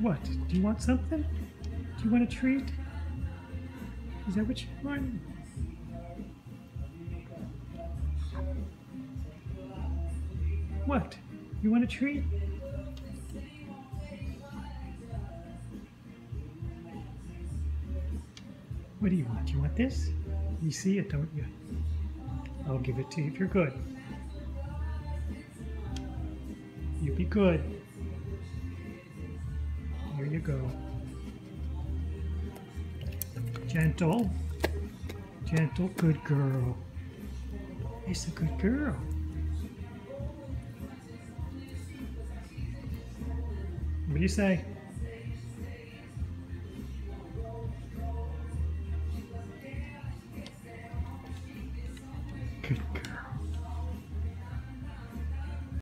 What? Do you want something? Do you want a treat? Is that what you want? What? You want a treat? What do you want? You want this? You see it, don't you? I'll give it to you if you're good. You be good you go. Gentle. Gentle, good girl. He's a good girl. What do you say? Good girl.